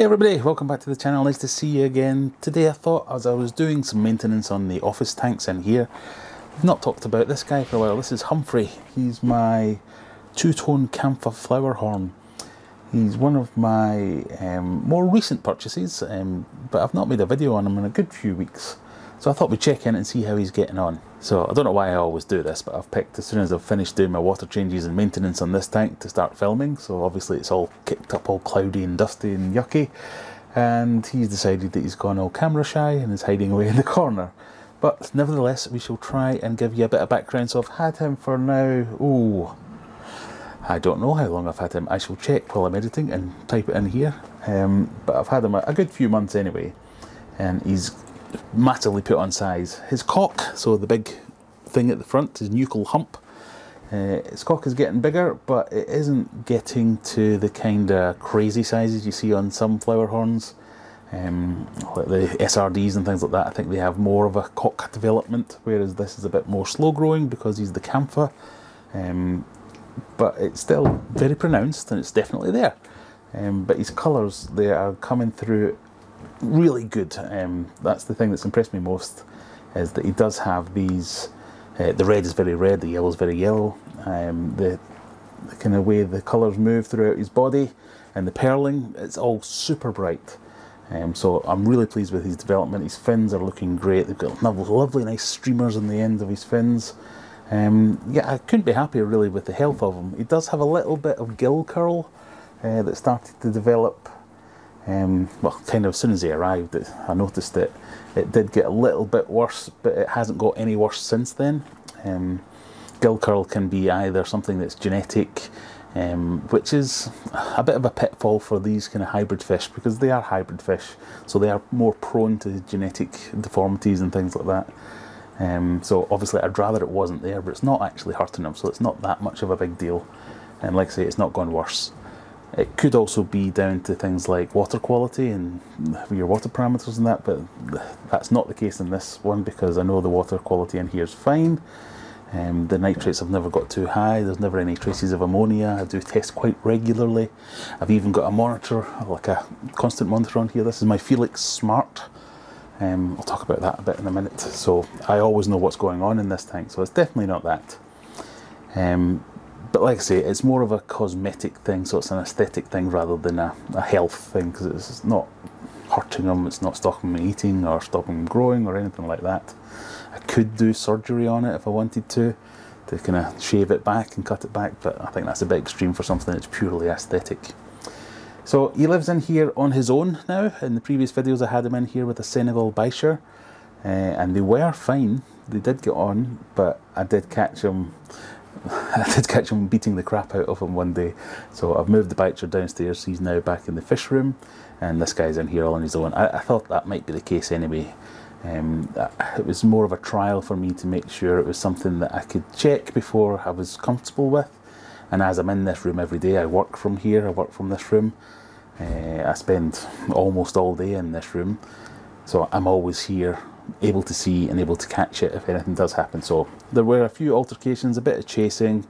Hey everybody, welcome back to the channel. Nice to see you again. Today I thought as I was doing some maintenance on the office tanks in here, I've not talked about this guy for a while. This is Humphrey. He's my two-tone Kamfa flower horn. He's one of my um, more recent purchases, um, but I've not made a video on him in a good few weeks. So I thought we'd check in and see how he's getting on. So I don't know why I always do this, but I've picked as soon as I've finished doing my water changes and maintenance on this tank to start filming. So obviously it's all kicked up all cloudy and dusty and yucky. And he's decided that he's gone all camera shy and is hiding away in the corner. But nevertheless, we shall try and give you a bit of background. So I've had him for now, oh, I don't know how long I've had him. I shall check while I'm editing and type it in here. Um, but I've had him a, a good few months anyway. And he's massively put on size. His kok, so the big thing at the front, his nuchal hump, uh, his kok is getting bigger, but it isn't getting to the kind of crazy sizes you see on some flower horns. Um, like the SRDs and things like that, I think they have more of a kok development, whereas this is a bit more slow growing because he's the Kamfa. Um, but it's still very pronounced and it's definitely there. Um, but his colours, they are coming through really good. Um, that's the thing that's impressed me most is that he does have these. Uh, the red is very red, the yellow is very yellow. Um, the, the kind of way the colours move throughout his body and the pearling, it's all super bright. Um, so I'm really pleased with his development. His fins are looking great. They've got lovely, nice streamers on the end of his fins. Um, yeah, I couldn't be happier really with the health of him. He does have a little bit of gill curl uh, that started to develop um, well, kind of as soon as he arrived, it, I noticed that it did get a little bit worse, but it hasn't got any worse since then. Um, gill curl can be either something that's genetic, um, which is a bit of a pitfall for these kind of hybrid fish because they are hybrid fish, so they are more prone to genetic deformities and things like that. Um, so obviously, I'd rather it wasn't there, but it's not actually hurting them, so it's not that much of a big deal. And like I say, it's not gone worse. It could also be down to things like water quality and your water parameters and that, but that's not the case in this one because I know the water quality in here is fine. Um, the nitrates have never got too high, there's never any traces of ammonia. I do test quite regularly. I've even got a monitor, like a constant monitor on here. This is my Felix Smart. Um, I'll talk about that a bit in a minute. So I always know what's going on in this tank, so it's definitely not that. Um, but like I say, it's more of a cosmetic thing, so it's an aesthetic thing rather than a, a health thing because it's not hurting them, it's not stopping them eating or stopping them growing or anything like that. I could do surgery on it if I wanted to, to kind of shave it back and cut it back, but I think that's a bit extreme for something that's purely aesthetic. So he lives in here on his own now. In the previous videos, I had him in here with a Senegal Bichir, uh, and they were fine. They did get on, but I did catch him I did catch him beating the crap out of him one day. So I've moved the bichir downstairs. He's now back in the fish room, and this guy's in here all on his own. I, I thought that might be the case anyway. Um, it was more of a trial for me to make sure it was something that I could check before I was comfortable with. And as I'm in this room every day, I work from here, I work from this room. Uh, I spend almost all day in this room. So I'm always here able to see and able to catch it if anything does happen. So there were a few altercations, a bit of chasing.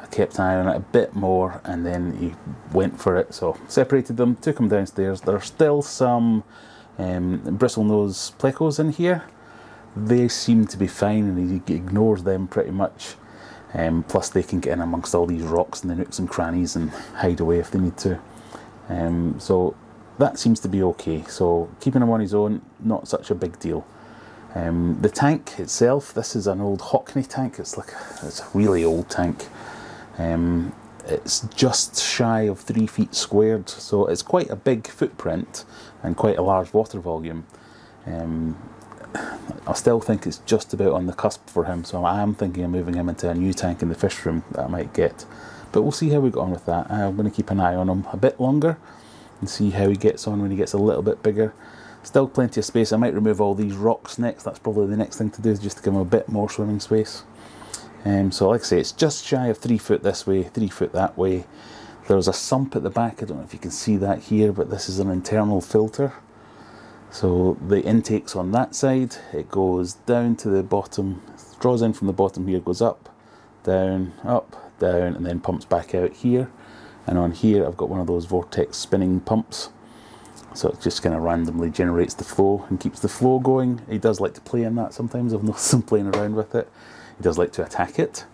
I kept an eye on it a bit more, and then he went for it. So separated them, took them downstairs. There are still some um, bristlenose plecos in here. They seem to be fine, and he ignores them pretty much. Um, plus, they can get in amongst all these rocks and the nooks and crannies and hide away if they need to. Um, so that seems to be okay. So keeping him on his own, not such a big deal. Um, the tank itself, this is an old Hockney tank. It's like it's a really old tank. Um, it's just shy of three feet squared, so it's quite a big footprint and quite a large water volume. Um, I still think it's just about on the cusp for him, so I am thinking of moving him into a new tank in the fish room that I might get. But we'll see how we get on with that. I'm going to keep an eye on him a bit longer and see how he gets on when he gets a little bit bigger. Still plenty of space. I might remove all these rocks next. That's probably the next thing to do is just to give them a bit more swimming space. Um, so like I say, it's just shy of three foot this way, three foot that way. There's a sump at the back. I don't know if you can see that here, but this is an internal filter. So the intake's on that side. It goes down to the bottom, draws in from the bottom here, goes up, down, up, down, and then pumps back out here. And on here, I've got one of those vortex spinning pumps So it just kind of randomly generates the flow and keeps the flow going. He does like to play in that sometimes. I've noticed him playing around with it. He does like to attack it.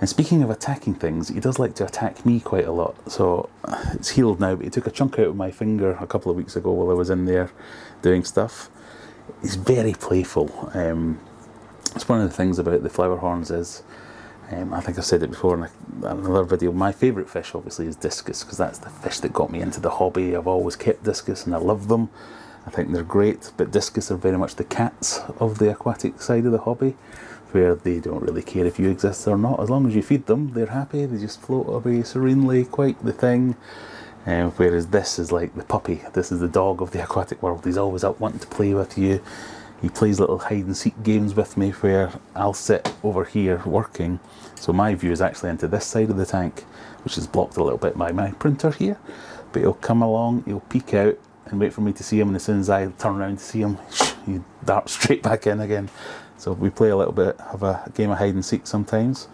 And speaking of attacking things, he does like to attack me quite a lot. So it's healed now, but he took a chunk out of my finger a couple of weeks ago while I was in there doing stuff. He's very playful. Um, it's one of the things about the flower horns is, um, I think I've said it before in another video, my favourite fish obviously is discus because that's the fish that got me into the hobby. I've always kept discus and I love them. I think they're great, but discus are very much the cats of the aquatic side of the hobby where they don't really care if you exist or not. As long as you feed them, they're happy. They just float away serenely, quite the thing. Um, whereas this is like the puppy. This is the dog of the aquatic world. He's always up wanting to play with you. He plays little hide and seek games with me where I'll sit over here working. So my view is actually into this side of the tank, which is blocked a little bit by my printer here. But he'll come along, he'll peek out and wait for me to see him. And as soon as I turn around to see him, he darts straight back in again. So we play a little bit of a game of hide and seek sometimes.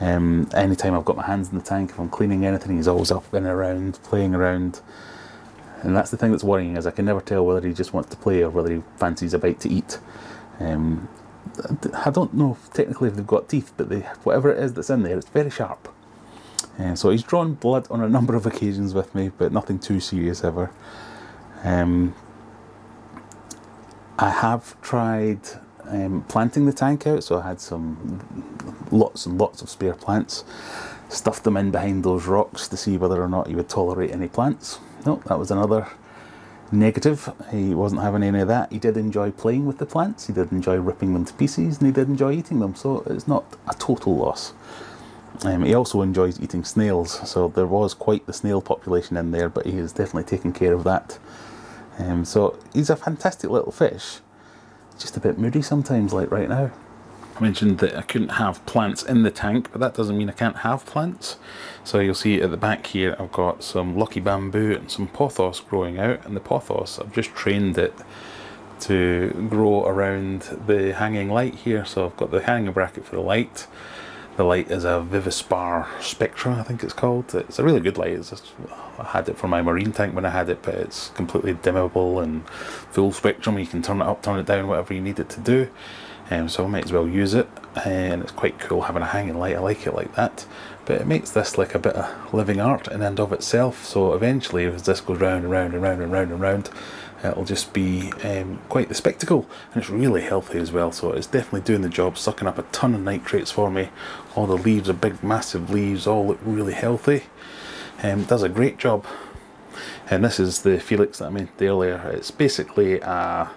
Um, anytime I've got my hands in the tank, if I'm cleaning anything, he's always up and around, playing around. And that's the thing that's worrying is I can never tell whether he just wants to play or whether he fancies a bite to eat. Um, I don't know technically if they've got teeth, but they, whatever it is that's in there, it's very sharp. Uh, so he's drawn blood on a number of occasions with me, but nothing too serious ever. Um, I have tried um, planting the tank out, so I had some lots and lots of spare plants. Stuffed them in behind those rocks to see whether or not he would tolerate any plants. No, that was another negative. He wasn't having any of that. He did enjoy playing with the plants, he did enjoy ripping them to pieces, and he did enjoy eating them, so it's not a total loss. Um, he also enjoys eating snails, so there was quite the snail population in there, but he has definitely taken care of that. Um, so he's a fantastic little fish just a bit moody sometimes, like right now. I mentioned that I couldn't have plants in the tank, but that doesn't mean I can't have plants. So you'll see at the back here, I've got some lucky bamboo and some pothos growing out, and the pothos, I've just trained it to grow around the hanging light here. So I've got the hanging bracket for the light. The light is a Vivispar Spectra, I think it's called. It's a really good light. It's just, I had it for my marine tank when I had it, but it's completely dimmable and full spectrum. You can turn it up, turn it down, whatever you need it to do. Um, so I might as well use it. And it's quite cool having a hanging light. I like it like that. But it makes this like a bit of living art in and of itself. So eventually, as this goes round and round and round and round and round, it'll just be um, quite the spectacle and it's really healthy as well so it's definitely doing the job sucking up a ton of nitrates for me all the leaves are big massive leaves all look really healthy um, does a great job and this is the Felix that I mentioned earlier it's basically a,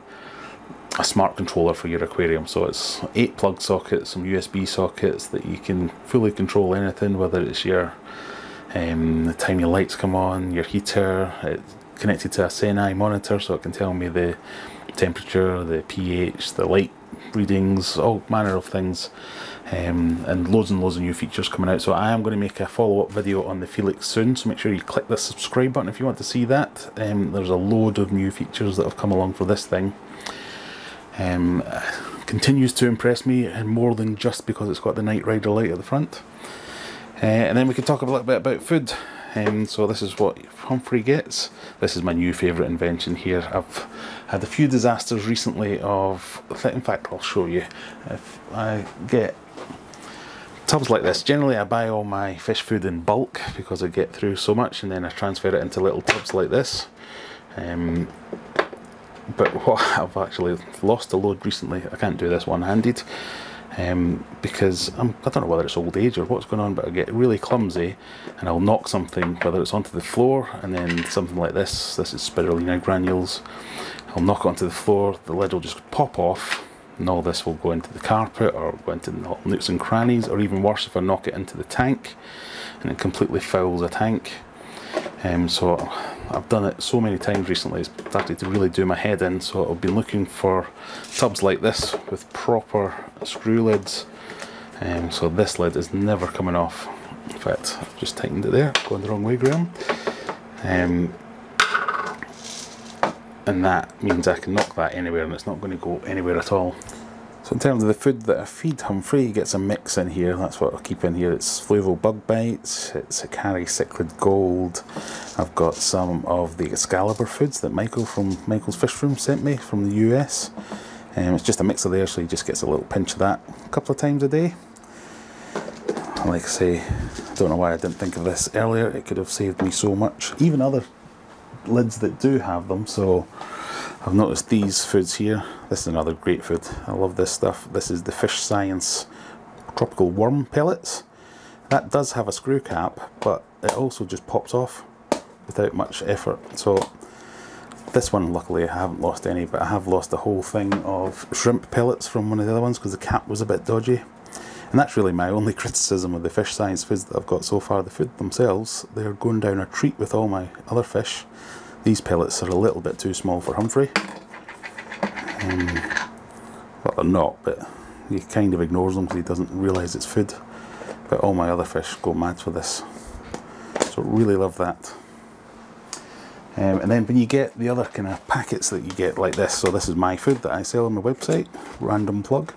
a smart controller for your aquarium. So it's eight plug sockets some USB sockets that you can fully control anything whether it's your um, the time your lights come on, your heater, It's connected to a Seneye monitor so it can tell me the temperature, the pH, the light readings, all manner of things. Um, and loads and loads of new features coming out. So I am going to make a follow-up video on the Felix soon so make sure you click the subscribe button if you want to see that. Um, there's a load of new features that have come along for this thing um, continues to impress me and more than just because it's got the Knight Rider light at the front uh, and then we can talk a little bit about food um, so this is what Humphrey gets. This is my new favourite invention here. I've had a few disasters recently of, in fact I'll show you. If I get tubs like this, generally I buy all my fish food in bulk because I get through so much and then I transfer it into little tubs like this. Um, but what I've actually lost a load recently, I can't do this one-handed um, because I'm, I do not know whether it's old age or what's going on, but I get really clumsy and I'll knock something, whether it's onto the floor and then something like this, this is spirulina granules, I'll knock onto the floor, the lid will just pop off and all this will go into the carpet or go into nooks and crannies or even worse if I knock it into the tank and it completely fouls a tank. Um, so I've done it so many times recently, it's started to really do my head in. So I've been looking for tubs like this with proper screw lids. Um, so this lid is never coming off. In fact, I've just tightened it there, going the wrong way, Graham. Um, and that means I can knock that anywhere and it's not going to go anywhere at all. So in terms of the food that I feed Humphrey, he gets a mix in here. That's what I keep in here. It's Fluval Bug Bites, it's Hikari Cichlid Gold. I've got some of the Excalibur foods that Michael from Michael's Fish Room sent me from the US. Um, it's just a mix of there, so he just gets a little pinch of that a couple of times a day. Like I say, I don't know why I didn't think of this earlier. It could have saved me so much. Even other lids that do have them, so I've noticed these foods here. This is another great food. I love this stuff. This is the Fish Science Tropical Worm Pellets. That does have a screw cap, but it also just pops off without much effort. So this one, luckily, I haven't lost any, but I have lost the whole thing of shrimp pellets from one of the other ones because the cap was a bit dodgy. And that's really my only criticism of the fish science foods that I've got so far. The food themselves, they're going down a treat with all my other fish. These pellets are a little bit too small for Humphrey. Um, well, they're not, but he kind of ignores them because he doesn't realise it's food. But all my other fish go mad for this. So really love that. Um, and then when you get the other kind of packets that you get like this, so this is my food that I sell on my website, random plug,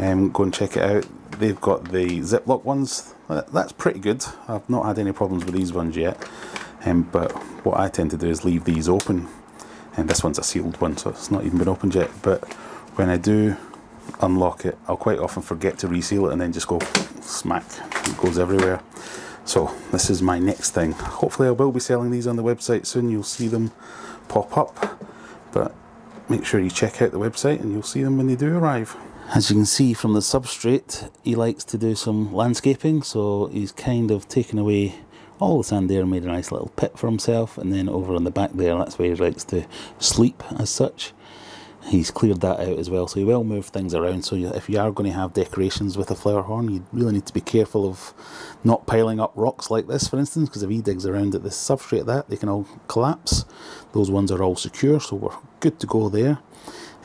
um, go and check it out. They've got the Ziploc ones, that's pretty good. I've not had any problems with these ones yet. Um, but what I tend to do is leave these open. And this one's a sealed one so it's not even been opened yet. But when I do unlock it I'll quite often forget to reseal it and then just go smack. It goes everywhere. So this is my next thing. Hopefully I will be selling these on the website soon. You'll see them pop up. But make sure you check out the website and you'll see them when they do arrive. As you can see from the substrate he likes to do some landscaping so he's kind of taken away all the sand there made a nice little pit for himself and then over on the back there that's where he likes to sleep as such. He's cleared that out as well so he will move things around. So if you are going to have decorations with a flower horn you really need to be careful of not piling up rocks like this for instance because if he digs around at the substrate that they can all collapse. Those ones are all secure so we're good to go there.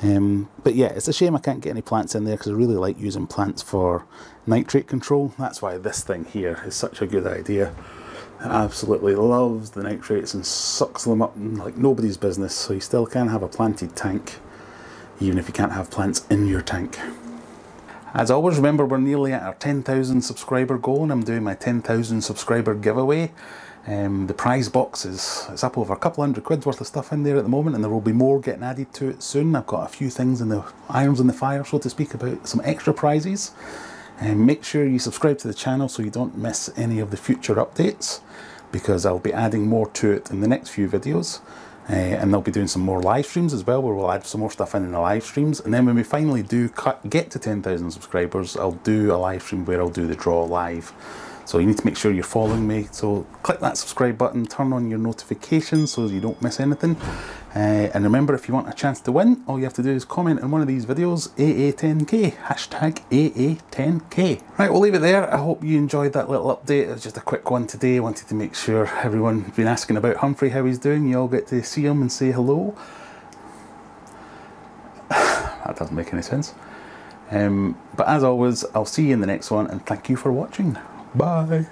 Um, but yeah, it's a shame I can't get any plants in there because I really like using plants for nitrate control. That's why this thing here is such a good idea absolutely loves the nitrates and sucks them up like nobody's business so you still can have a planted tank even if you can't have plants in your tank. As always remember we're nearly at our 10,000 subscriber goal and I'm doing my 10,000 subscriber giveaway. Um, the prize box is it's up over a couple hundred quid's worth of stuff in there at the moment and there will be more getting added to it soon. I've got a few things in the irons in the fire so to speak about some extra prizes. And make sure you subscribe to the channel so you don't miss any of the future updates because I'll be adding more to it in the next few videos. Uh, and they'll be doing some more live streams as well where we'll add some more stuff in, in the live streams and then when we finally do cut, get to 10,000 subscribers I'll do a live stream where I'll do the draw live so you need to make sure you're following me. So click that subscribe button, turn on your notifications so you don't miss anything. Uh, and remember, if you want a chance to win, all you have to do is comment in one of these videos, AA10K, hashtag AA10K. Right, we'll leave it there. I hope you enjoyed that little update. It was just a quick one today. I wanted to make sure everyone's been asking about Humphrey, how he's doing. You all get to see him and say hello. that doesn't make any sense. Um, but as always, I'll see you in the next one and thank you for watching. Bye.